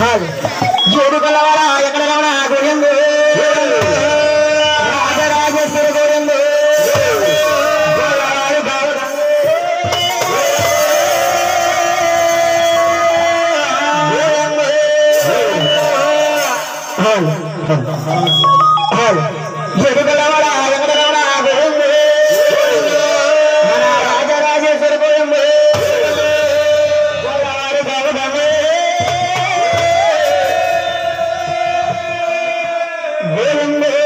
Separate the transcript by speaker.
Speaker 1: ಹಾಗೆ ಜೋಡುಗಲವರ ಎಕಡಗವರ ಗೋವಿಂದು ರಾಜರಾಜೇಶ್ವರ ಗೋವಿಂದು ಹಾಗೆ ಹಾಗೆ ಹಾಗೆ ಗೋವಿಂದ